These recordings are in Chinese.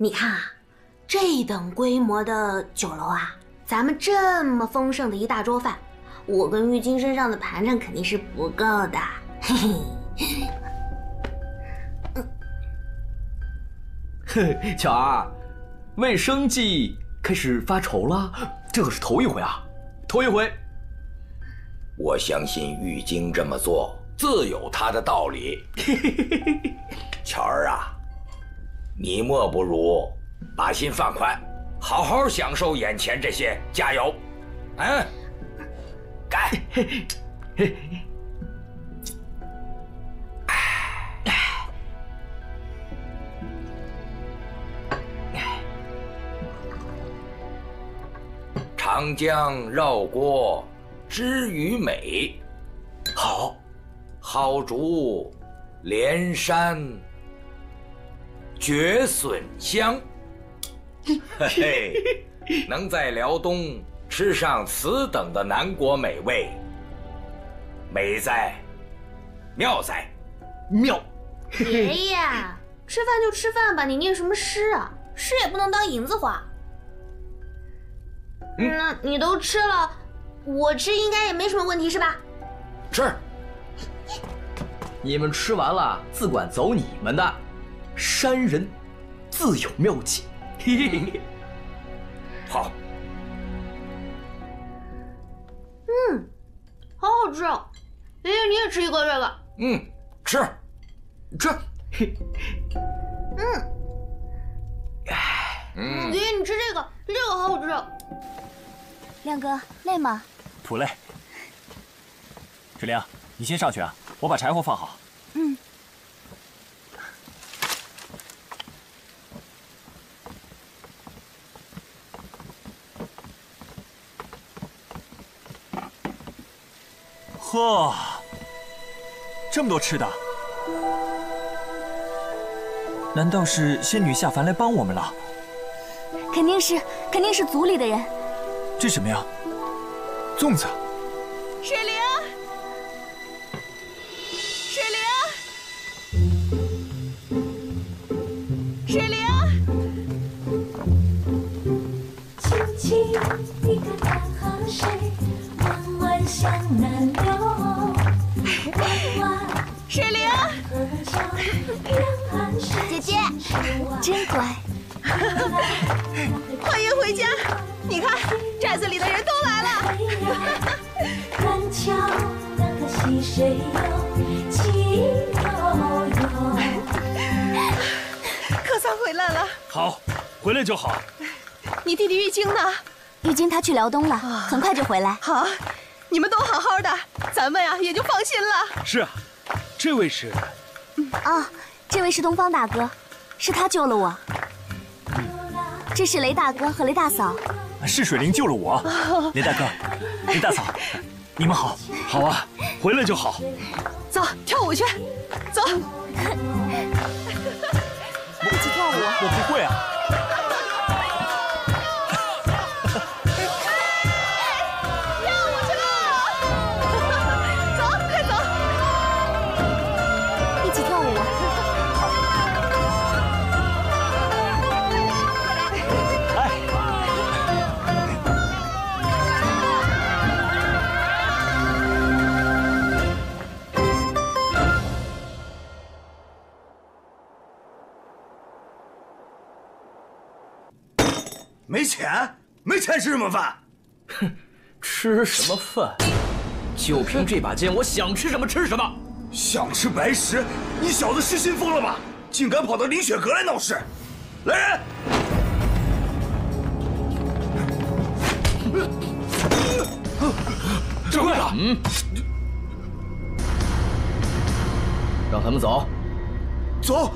你看啊，这等规模的酒楼啊，咱们这么丰盛的一大桌饭，我跟玉晶身上的盘缠肯定是不够的。嘿嘿。嘿，巧儿，为生计开始发愁了，这可是头一回啊，头一回。我相信玉晶这么做自有她的道理。巧儿啊，你莫不如把心放宽，好好享受眼前这些佳肴。嗯，干！长江绕郭。知鱼美，好，好竹连山绝笋香。嘿嘿，能在辽东吃上此等的南国美味，美哉，妙哉，妙！爷爷，吃饭就吃饭吧，你念什么诗啊？诗也不能当银子花。那你都吃了。我吃应该也没什么问题，是吧？吃。你们吃完了，自管走你们的。山人自有妙计。嘿嘿嘿。好。嗯，好好吃。爷爷，你也吃一个这个。嗯，吃，吃。嗯。嗯。爷爷，你吃这个，这个好好吃。亮哥，累吗？不累，志玲，你先上去啊，我把柴火放好。嗯。呵，这么多吃的，难道是仙女下凡来帮我们了？肯定是，肯定是族里的人。这什么呀？粽子，水灵，水灵，水灵。向南流。水灵，姐姐，真乖。欢迎回家，你看寨子里的人都来了。客桑回来了，好，回来就好。你弟弟玉晶呢？玉晶他去辽东了，很快就回来。好，你们都好好的，咱们呀也就放心了。是啊，这位是？啊，这位是东方大哥，是他救了我。这是雷大哥和雷大嫂，是水灵救了我。雷大哥，雷大嫂，你们好，好啊，回来就好。走，跳舞去，走。一起跳舞。我不会啊。没钱，没钱吃什么饭？哼，吃什么饭？就凭这把剑，我想吃什么吃什么。想吃白食？你小子失心疯了吧？竟敢跑到凌雪阁来闹事！来人！掌柜的，嗯，让他们走。走。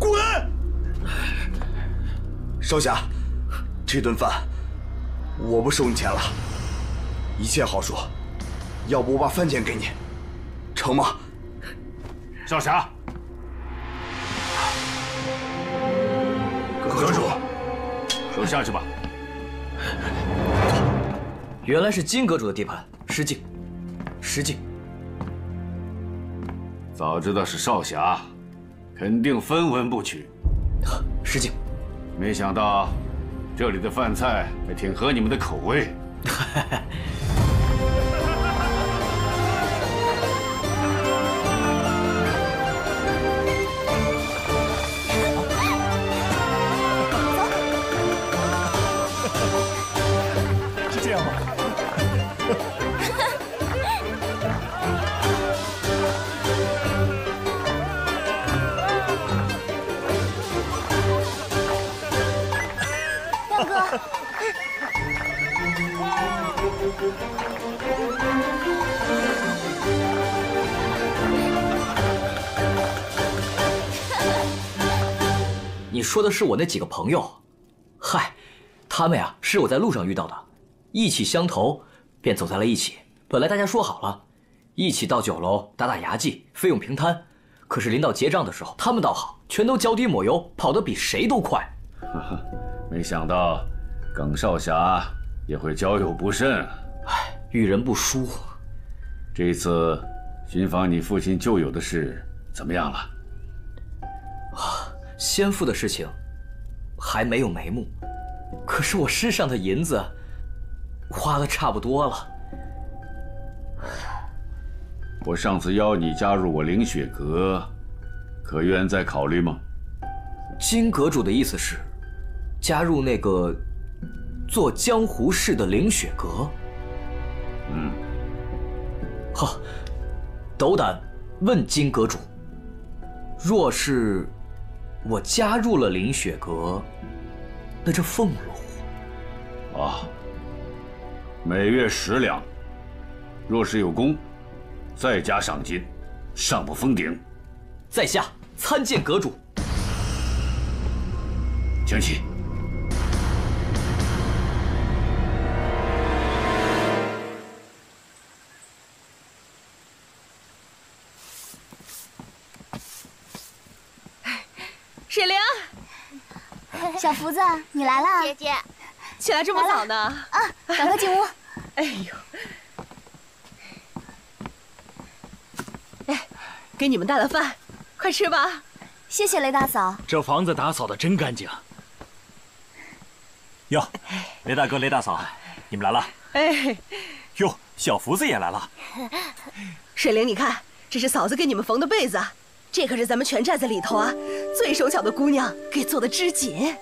滚！少侠，这顿饭我不收你钱了，一切好说。要不我把饭钱给你，成吗？少侠，阁主，都下去吧。原来是金阁主的地盘，失敬，失敬。早知道是少侠，肯定分文不取。失敬。没想到这里的饭菜还挺合你们的口味。你说的是我那几个朋友？嗨，他们呀是我在路上遇到的，意气相投，便走在了一起。本来大家说好了，一起到酒楼打打牙祭，费用平摊。可是临到结账的时候，他们倒好，全都脚底抹油，跑得比谁都快。没想到耿少侠也会交友不慎。唉，遇人不淑。这次寻访你父亲旧友的事怎么样了？先父的事情还没有眉目，可是我身上的银子花的差不多了。我上次邀你加入我凌雪阁，可愿再考虑吗？金阁主的意思是，加入那个做江湖事的凌雪阁。嗯，好，斗胆问金阁主，若是我加入了凌雪阁，那这俸禄啊，每月十两，若是有功，再加赏金，上不封顶。在下参见阁主。请起。小福子，你来了。姐姐，起来这么早呢？啊，赶快进屋。哎呦，哎，给你们带了饭，快吃吧。谢谢雷大嫂。这房子打扫的真干净。哟，雷大哥、雷大嫂，你们来了。哎，哟，小福子也来了。水灵，你看，这是嫂子给你们缝的被子，这可是咱们全寨子里头啊最手巧的姑娘给做的织锦。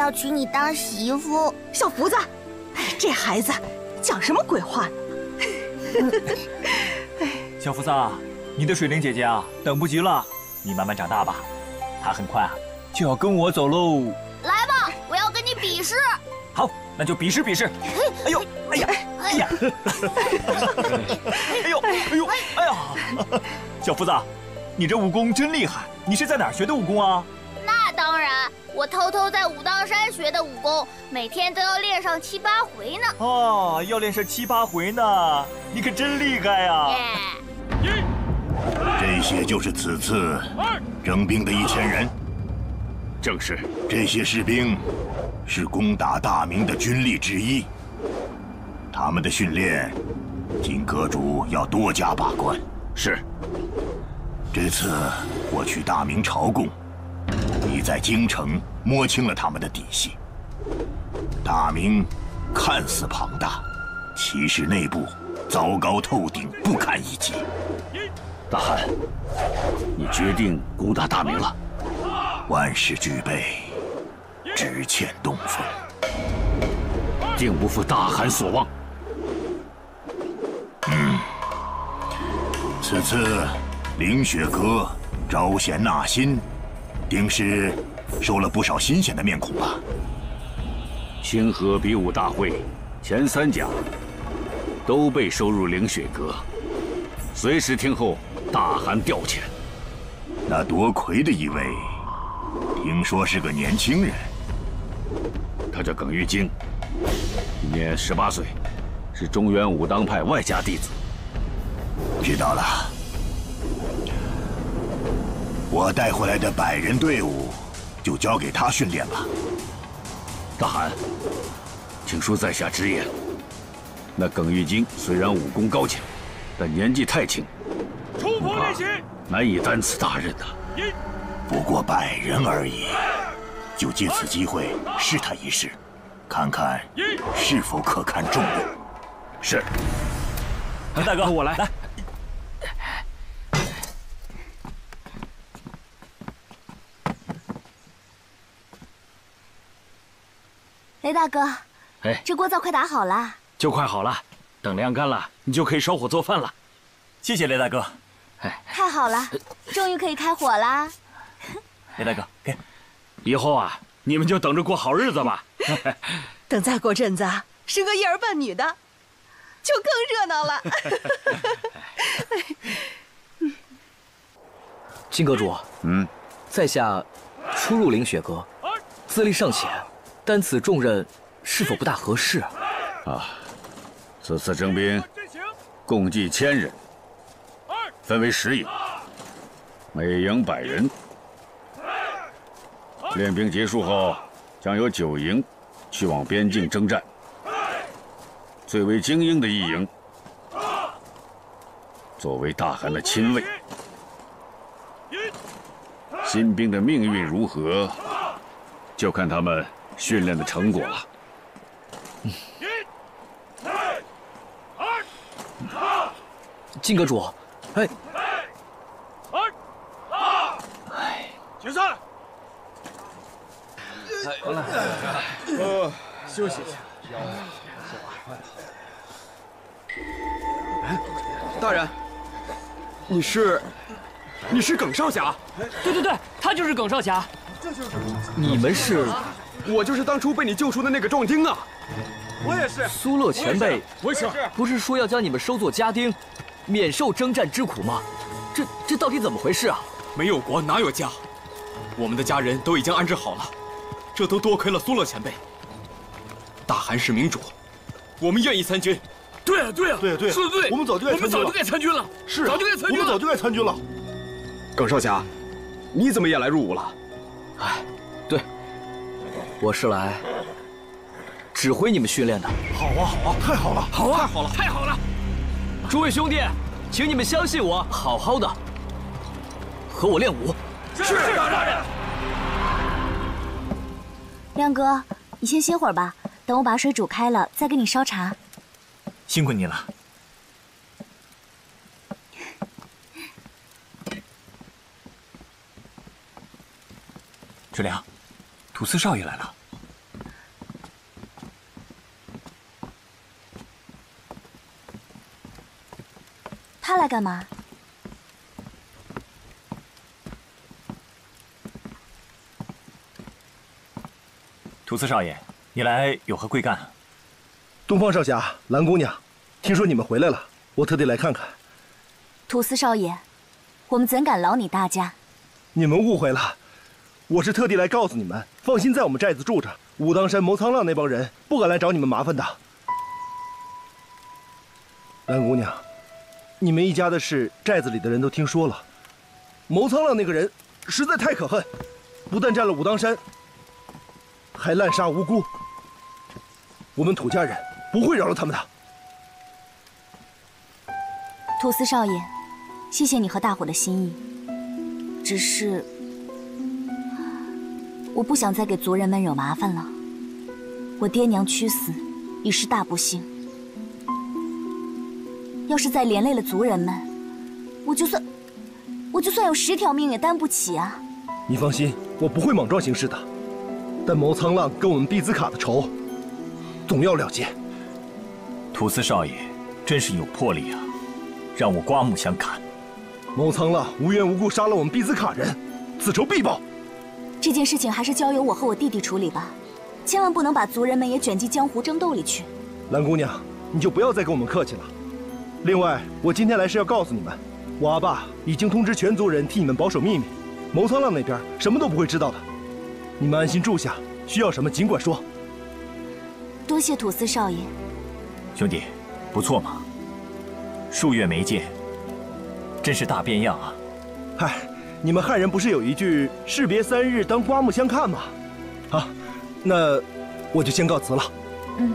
要娶你当媳妇。小福子，哎，这孩子讲什么鬼话呢？小福子，啊，你的水灵姐姐啊，等不及了，你慢慢长大吧，她很快啊就要跟我走喽。来吧，我要跟你比试。好，那就比试比试。哎呦，哎呀，哎呀，哎呦，哎呦，哎呀，小福子，你这武功真厉害，你是在哪儿学的武功啊？我偷偷在武当山学的武功，每天都要练上七八回呢。哦，要练上七八回呢，你可真厉害呀！这些就是此次征兵的一千人。正是，这些士兵是攻打大明的军力之一。他们的训练，金阁主要多加把关。是。这次我去大明朝贡，已在京城摸清了他们的底细。大明看似庞大，其实内部糟糕透顶，不堪一击。大汗，你决定攻打大明了。万事俱备，只欠东风。定不负大汗所望。嗯，此次凌雪阁招贤纳新，定是收了不少新鲜的面孔吧？星河比武大会前三甲都被收入凌雪阁，随时听候大汗调遣。那夺魁的一位，听说是个年轻人，他叫耿玉京。今年十八岁，是中原武当派外家弟子。知道了，我带回来的百人队伍就交给他训练吧。大汗，请恕在下直言，那耿玉京虽然武功高强，但年纪太轻，恐怕难以担此大任呐。不过百人而已，就借此机会试他一试。看看是否可堪重任。是，大哥，我来。来，雷大哥，哎，这锅灶快打好了，就快好了。等晾干了，你就可以烧火做饭了。谢谢雷大哥。哎，太好了，终于可以开火了。雷大哥，给，以后啊。你们就等着过好日子吧。等再过阵子，生个一儿半女的，就更热闹了。金阁主，嗯，在下初入凌雪阁，资历尚浅，担此重任是否不大合适？啊，此次征兵共计千人，分为十营，每营百人。练兵结束后，将有九营去往边境征战。最为精英的一营，作为大汗的亲卫。新兵的命运如何，就看他们训练的成果了。金阁主，哎，哎，决赛。好了，呃，休息一下。哎，大人，你是，你是耿少侠？对对对，他就是耿少侠。这就是你们是？我就是当初被你救出的那个壮丁啊！我也是。苏洛前辈，我也是。不是说要将你们收作家丁，免受征战之苦吗？这这到底怎么回事啊？没有国哪有家？我们的家人都已经安置好了。这都多亏了苏洛前辈。大汗是明主，我们愿意参军。对啊，对啊，对对，说的对，我们早就该，我们早就该参军了。是，早就该参军了。我们早就该参军了。耿少侠，你怎么也来入伍了？哎，对，我是来指挥你们训练的。好啊，好啊，太好了，好啊，太好了，太好了。诸位兄弟，请你们相信我，好好的和我练武。是，大人。亮哥，你先歇会儿吧，等我把水煮开了再给你烧茶。辛苦你了，志良，土司少爷来了。他来干嘛？土司少爷，你来有何贵干？东方少侠、蓝姑娘，听说你们回来了，我特地来看看。土司少爷，我们怎敢劳你大驾？你们误会了，我是特地来告诉你们，放心在我们寨子住着，武当山谋苍浪那帮人不敢来找你们麻烦的。蓝姑娘，你们一家的事，寨子里的人都听说了。谋苍浪那个人实在太可恨，不但占了武当山。还滥杀无辜，我们土家人不会饶了他们的。土司少爷，谢谢你和大伙的心意。只是，我不想再给族人们惹麻烦了。我爹娘屈死，已是大不幸。要是再连累了族人们，我就算我就算有十条命也担不起啊！你放心，我不会莽撞行事的。但谋苍浪跟我们毕兹卡的仇，总要了结。土司少爷真是有魄力啊，让我刮目相看。谋苍浪无缘无故杀了我们毕兹卡人，此仇必报。这件事情还是交由我和我弟弟处理吧，千万不能把族人们也卷进江湖争斗里去。蓝姑娘，你就不要再跟我们客气了。另外，我今天来是要告诉你们，我阿爸已经通知全族人替你们保守秘密，谋苍浪那边什么都不会知道的。你们安心住下，需要什么尽管说。多谢土司少爷。兄弟，不错嘛，数月没见，真是大变样啊！嗨，你们汉人不是有一句“士别三日，当刮目相看”吗？啊，那我就先告辞了。嗯。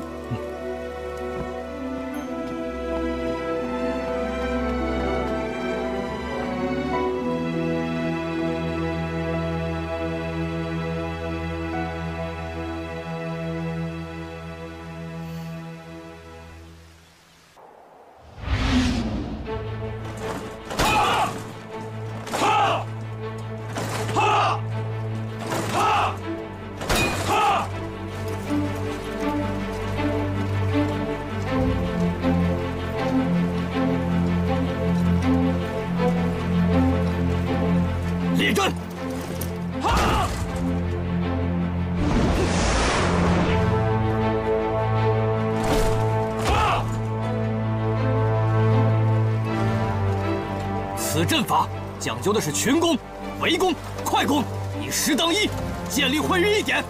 究的是群攻、围攻、快攻，以十当一，建立会于一点。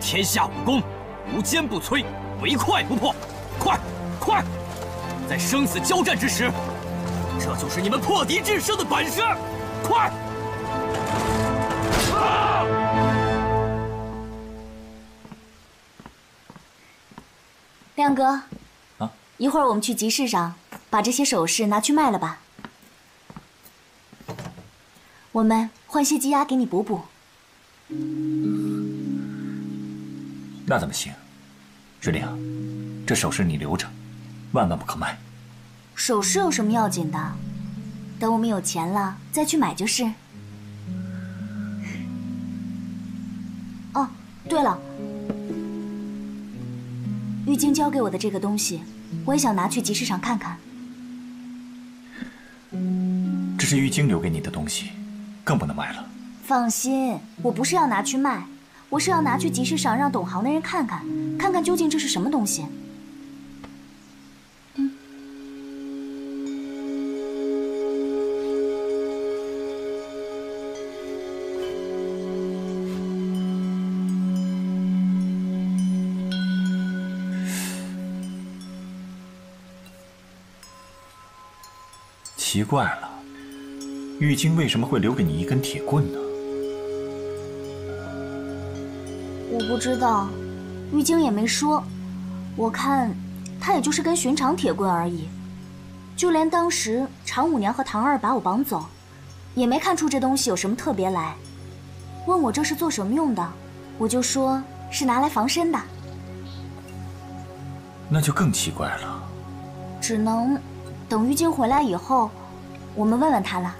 天下武功，无坚不摧，唯快不破。生死交战之时，这就是你们破敌制胜的本事。快！亮哥，啊，一会儿我们去集市上把这些首饰拿去卖了吧。我们换些鸡鸭给你补补。那怎么行？水灵，这首饰你留着，万万不可卖。首饰有什么要紧的？等我们有钱了再去买就是。哦，对了，玉晶交给我的这个东西，我也想拿去集市上看看。这是玉晶留给你的东西，更不能卖了。放心，我不是要拿去卖，我是要拿去集市上让懂行的人看看，看看究竟这是什么东西。怪了，玉京为什么会留给你一根铁棍呢？我不知道，玉京也没说。我看，它也就是根寻常铁棍而已。就连当时常五娘和唐二把我绑走，也没看出这东西有什么特别来。问我这是做什么用的，我就说是拿来防身的。那就更奇怪了。只能等玉京回来以后，我们问问他了。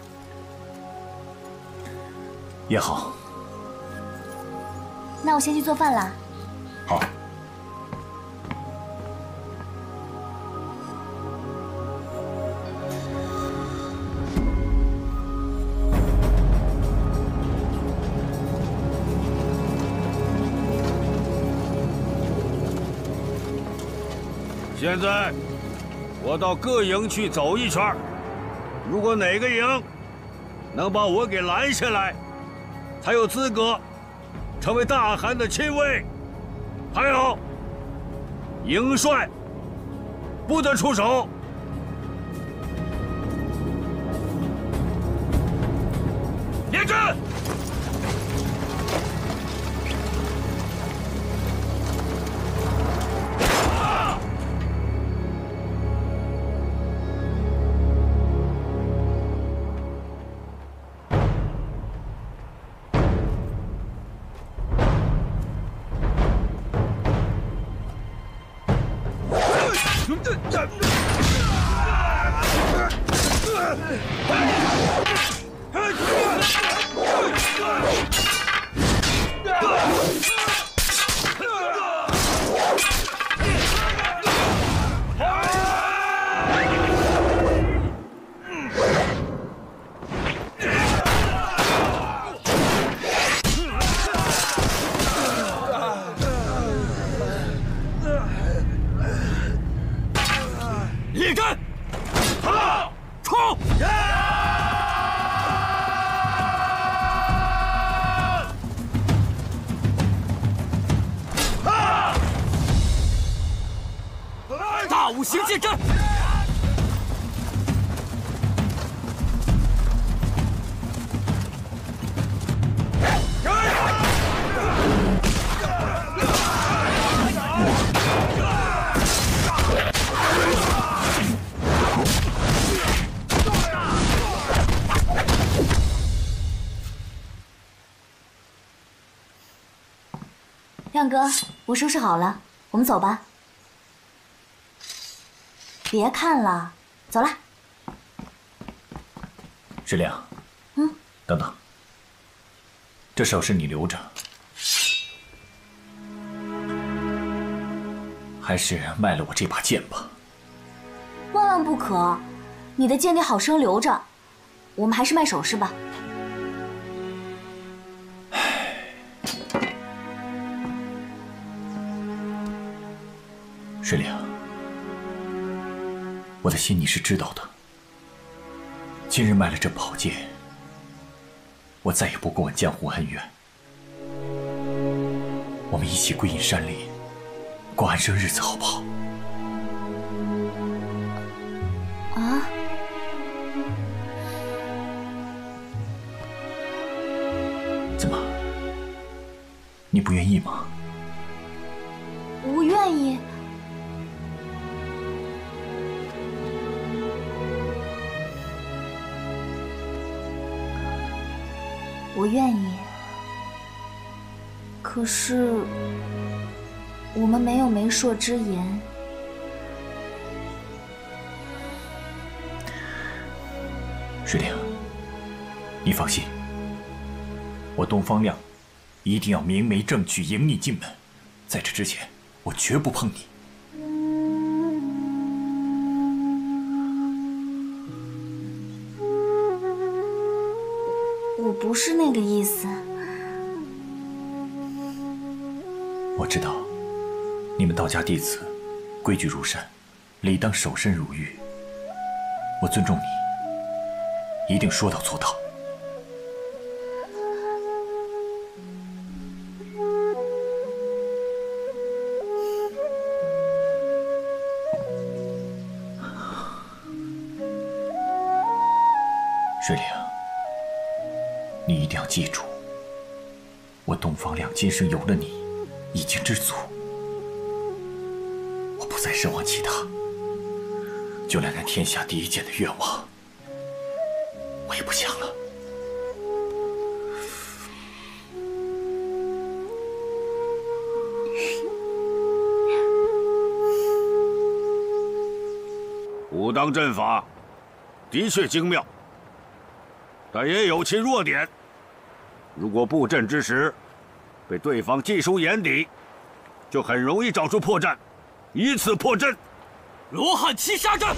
也好，那我先去做饭了。好。现在，我到各营去走一圈，如果哪个营能把我给拦下来，才有资格成为大汗的亲卫。还有，营帅不得出手。列阵！大五行剑阵。亮哥，我收拾好了，我们走吧。别看了，走了。石亮，嗯，等等，这首饰你留着，还是卖了我这把剑吧。万万不可！你的剑你好生留着，我们还是卖首饰吧。水灵，我的心你是知道的。今日卖了这宝剑，我再也不过问江湖恩怨。我们一起归隐山林，过安生日子，好不好？啊？怎么？你不愿意吗？我愿意，可是我们没有媒妁之言。水灵，你放心，我东方亮一定要明媒正娶迎你进门。在这之前，我绝不碰你。个意思。我知道，你们道家弟子规矩如山，理当守身如玉。我尊重你，一定说到做到。水灵，你一定要记住，我东方亮今生有了你，已经知足。我不再奢望其他，就连那天下第一剑的愿望，我也不想了。武当阵法的确精妙，但也有其弱点。如果布阵之时被对方尽收眼底，就很容易找出破绽，以此破阵。罗汉七杀阵。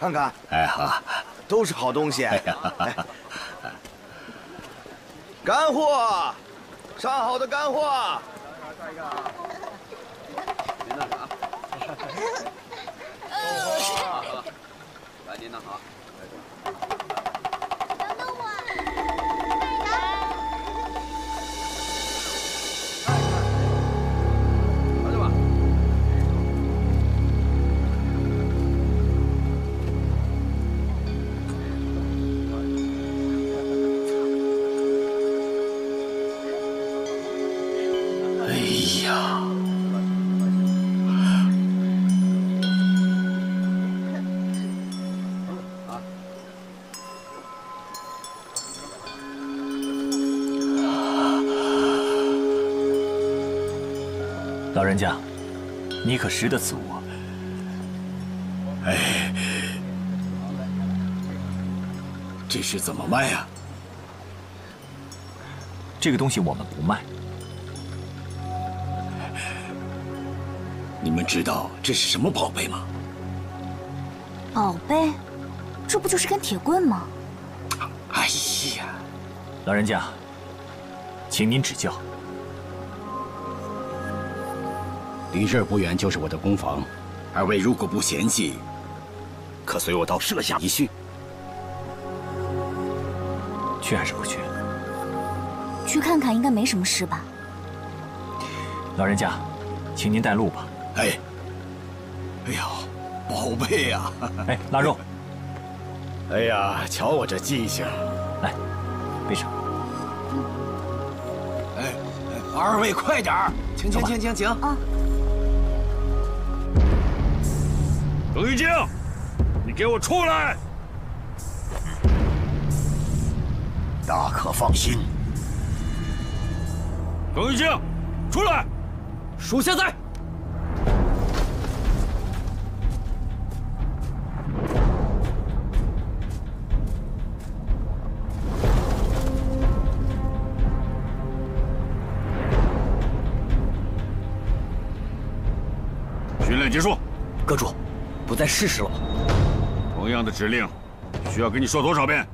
看看。哎好，都是好东西。哎 干货，上好的干货。人家，你可识得此物？哎，这是怎么卖啊？这个东西我们不卖。你们知道这是什么宝贝吗？宝贝，这不就是根铁棍吗？哎呀，老人家，请您指教。离这儿不远就是我的工房，二位如果不嫌弃，可随我到舍下一叙。去还是不去？去看看应该没什么事吧。老人家，请您带路吧。哎，哎呦，宝贝呀！哎，腊肉。哎呀，瞧我这记性！来，背上。哎，二位快点儿，请请请请请。啊。耿玉京，你给我出来！大可放心。耿玉京，出来！属下在。试试了吗？同样的指令，需要跟你说多少遍？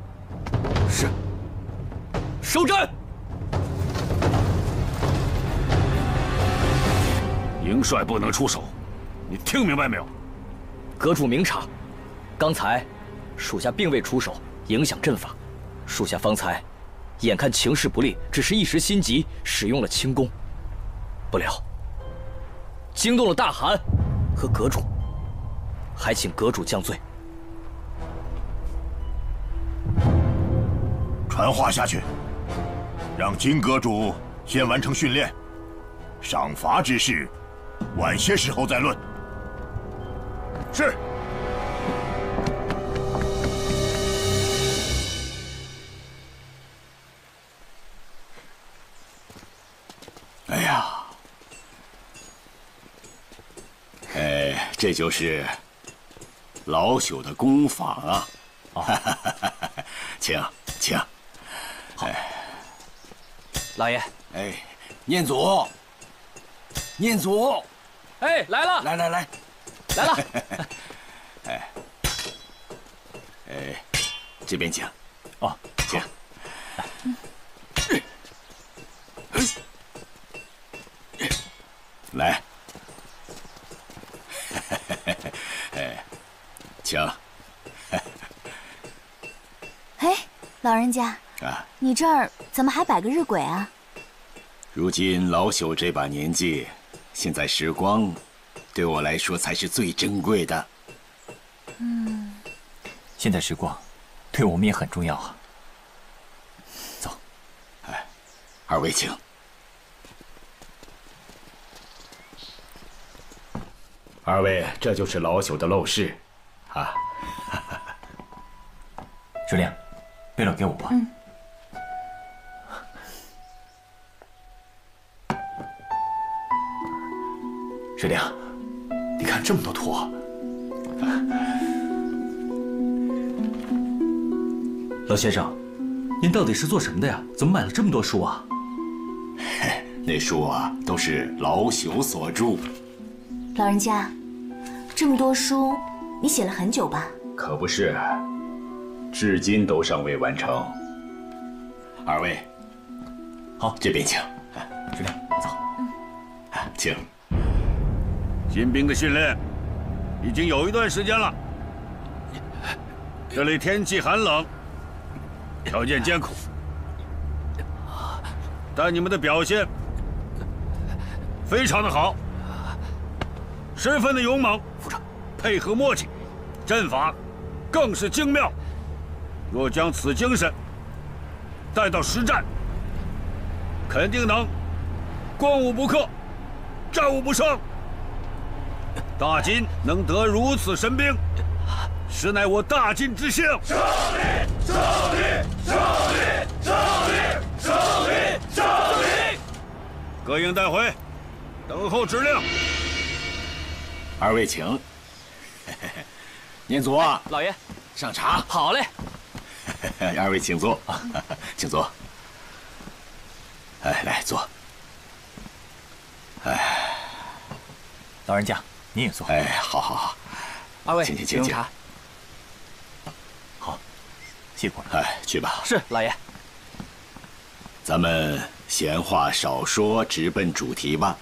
是。收阵。营帅不能出手，你听明白没有？阁主明察，刚才属下并未出手影响阵法，属下方才眼看情势不利，只是一时心急使用了轻功，不料惊动了大汗和阁主，还请阁主降罪。传话下去，让金阁主先完成训练，赏罚之事。晚些时候再论。是。哎呀，哎，这就是老朽的工坊啊！请请。好。老爷。哎，念祖。念祖，哎，来了！来来来，来了！哎，哎，这边请。哦，请。来。老人家，啊，你这儿怎么还摆个日晷啊？如今老朽这把年纪。现在时光，对我来说才是最珍贵的。嗯，现在时光，对我们也很重要啊。走，哎，二位请。二位，这就是老朽的陋室，啊。水灵，贝勒给我吧。嗯。水灵，你看这么多图。老先生，您到底是做什么的呀？怎么买了这么多书啊？那书啊，都是老朽所著。老人家，这么多书，你写了很久吧？可不是，至今都尚未完成。二位，好，这边请。师亮，走。请。新兵的训练已经有一段时间了，这里天气寒冷，条件艰苦，但你们的表现非常的好，十分的勇猛，副长，配合默契，阵法更是精妙。若将此精神带到实战，肯定能攻无不克，战无不胜。大金能得如此神兵，实乃我大金之幸。胜利！胜利！胜利！胜利！胜利！胜利！各营带回，等候指令。二位请。念祖啊，老爷，上茶。好嘞。二位请坐，请坐。哎，来坐。哎，老人家。你也坐。哎，好好好，二位请请请请。好，谢过了。哎，去吧。是老爷。咱们闲话少说，直奔主题吧。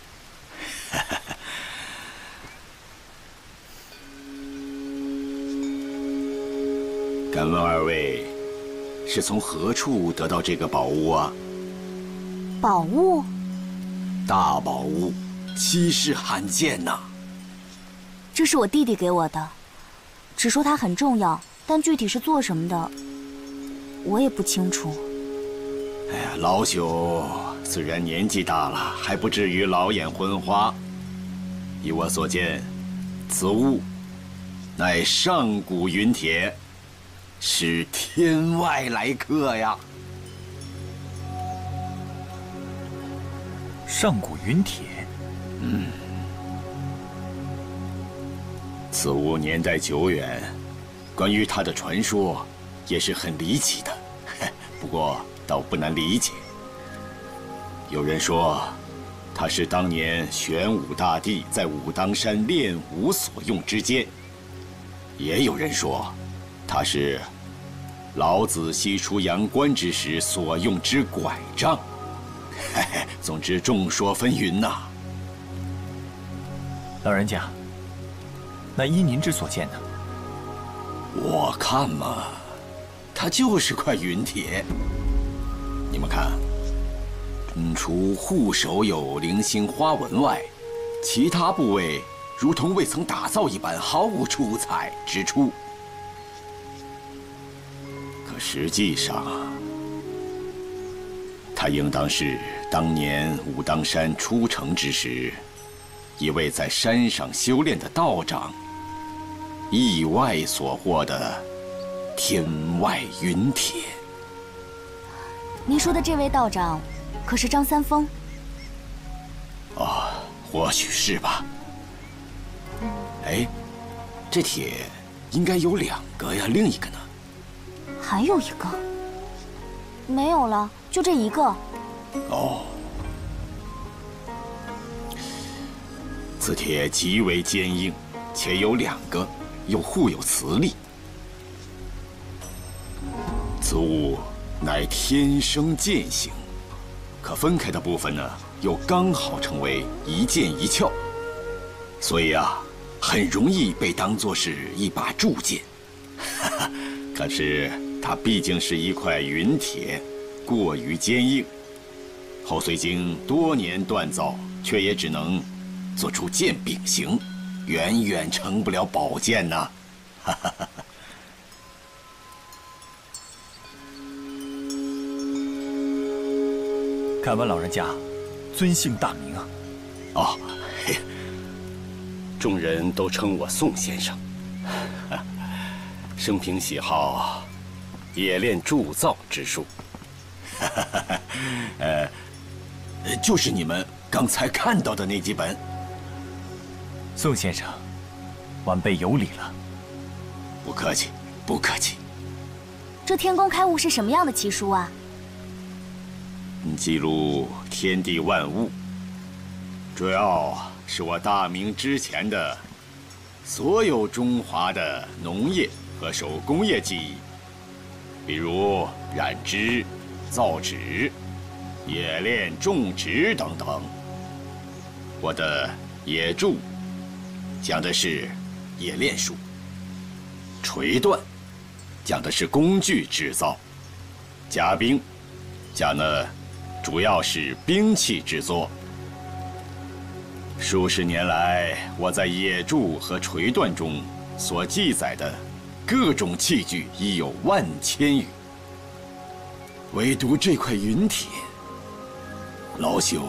敢问二位，是从何处得到这个宝物啊？宝物？大宝物，稀世罕见呐！这是我弟弟给我的，只说它很重要，但具体是做什么的，我也不清楚。哎呀，老朽虽然年纪大了，还不至于老眼昏花。以我所见，此物乃上古云铁，是天外来客呀。上古云铁，嗯。此物年代久远，关于它的传说也是很离奇的。不过倒不难理解。有人说，它是当年玄武大帝在武当山练武所用之剑；也有人说，它是老子西出阳关之时所用之拐杖。总之，众说纷纭呐。老人家。那依您之所见呢？我看嘛，它就是块云铁。你们看，除护手有零星花纹外，其他部位如同未曾打造一般，毫无出彩之处。可实际上，他应当是当年武当山出城之时，一位在山上修炼的道长。意外所获的天外云铁。您说的这位道长，可是张三丰？哦，或许是吧。哎，这铁应该有两个呀，另一个呢？还有一个？没有了，就这一个。哦，此铁极为坚硬，且有两个。又互有磁力，此物乃天生剑形，可分开的部分呢，又刚好成为一剑一鞘，所以啊，很容易被当作是一把铸剑。可是它毕竟是一块云铁，过于坚硬，后虽经多年锻造，却也只能做出剑柄形。远远成不了宝剑呐！敢问老人家，尊姓大名啊？哦，众人都称我宋先生。生平喜好，也练铸造之术。呃，就是你们刚才看到的那几本。宋先生，晚辈有礼了。不客气，不客气。这天工开物是什么样的奇书啊？记录天地万物，主要是我大明之前的所有中华的农业和手工业技艺，比如染织、造纸、冶炼、种植等等。我的冶铸讲的是冶炼术，锤锻讲的是工具制造，甲兵讲的主要是兵器制作。数十年来，我在冶铸和锤锻中所记载的各种器具已有万千余，唯独这块云铁，老朽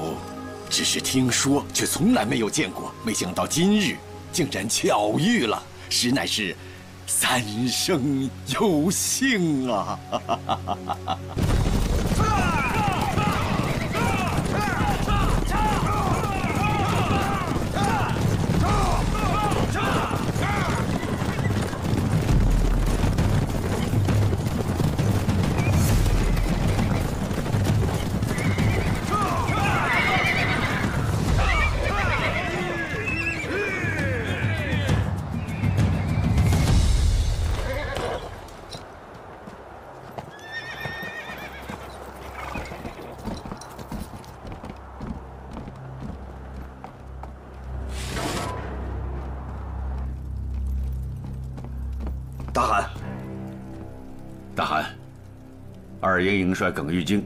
只是听说，却从来没有见过。没想到今日竟然巧遇了，实乃是三生有幸啊！营营帅耿玉京，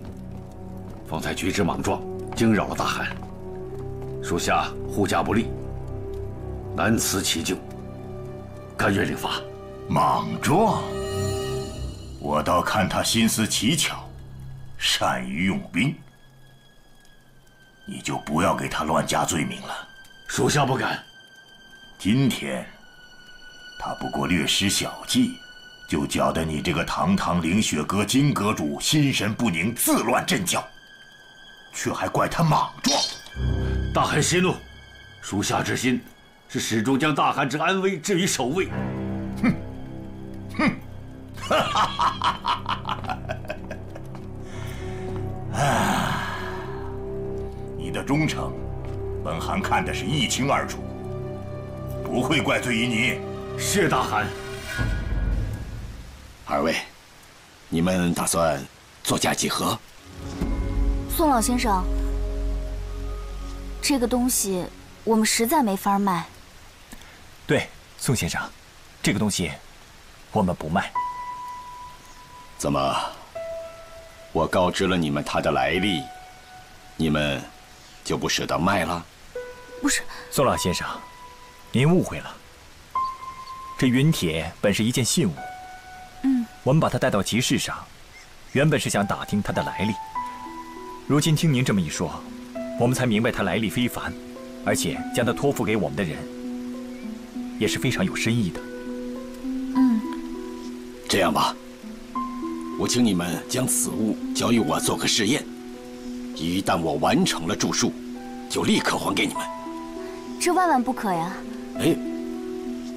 方才举止莽撞，惊扰了大汗，属下护驾不力，难辞其咎，甘愿领罚。莽撞，我倒看他心思奇巧，善于用兵。你就不要给他乱加罪名了。属下不敢。今天。他不过略施小计，就搅得你这个堂堂凌雪阁金阁主心神不宁，自乱阵脚，却还怪他莽撞。大汗息怒，属下之心是始终将大汗之安危置于首位。哼，哼，哈哈哈哈哈哈！啊，你的忠诚，本汗看的是一清二楚，不会怪罪于你。谢大汗。二位，你们打算作价几何？宋老先生，这个东西我们实在没法卖。对，宋先生，这个东西我们不卖。怎么？我告知了你们它的来历，你们就不舍得卖了？不是，宋老先生，您误会了。这云铁本是一件信物，嗯，我们把他带到集市上，原本是想打听他的来历。如今听您这么一说，我们才明白他来历非凡，而且将他托付给我们的人也是非常有深意的。嗯，这样吧，我请你们将此物交予我做个试验，一旦我完成了铸术，就立刻还给你们。这万万不可呀！哎。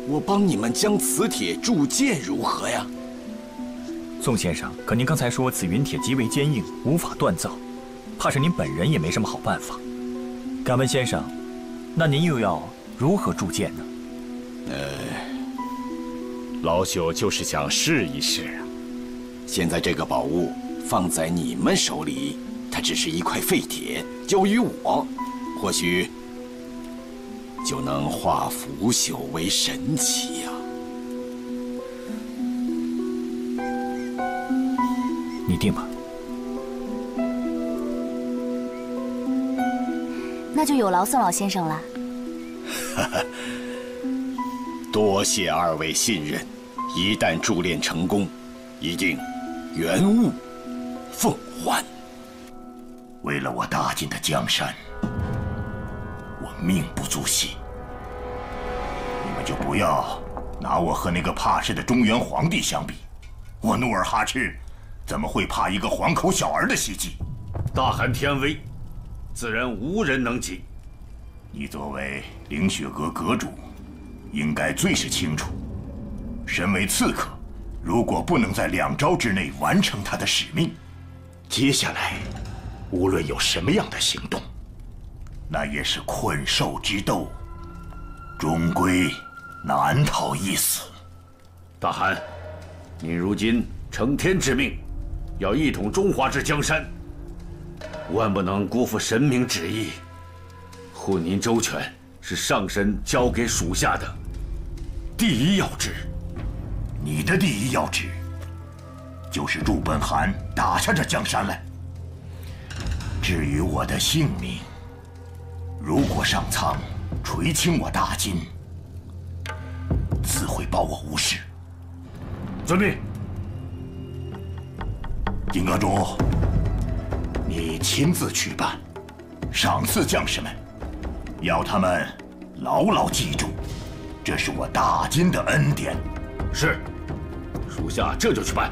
我帮你们将磁铁铸剑如何呀？宋先生，可您刚才说此云铁极为坚硬，无法锻造，怕是您本人也没什么好办法。敢问先生，那您又要如何铸剑呢？呃，老朽就是想试一试啊。现在这个宝物放在你们手里，它只是一块废铁，交于我，或许。就能化腐朽为神奇呀！定吧。那就有劳宋老先生了。多谢二位信任，一旦铸炼成功，一定原物奉还。为了我大晋的江山。我命不足惜，你们就不要拿我和那个怕事的中原皇帝相比。我努尔哈赤怎么会怕一个黄口小儿的袭击？大汗天威，自然无人能及。你作为凌雪阁阁主，应该最是清楚。身为刺客，如果不能在两招之内完成他的使命，接下来无论有什么样的行动。那也是困兽之斗，终归难逃一死。大汗，你如今承天之命，要一统中华之江山，万不能辜负神明旨意。护您周全是上神交给属下的第一要旨。你的第一要旨，就是助本汗打下这江山来。至于我的性命，如果上苍垂青我大金，自会保我无事。遵命。金阁主，你亲自去办，赏赐将士们，要他们牢牢记住，这是我大金的恩典。是，属下这就去办。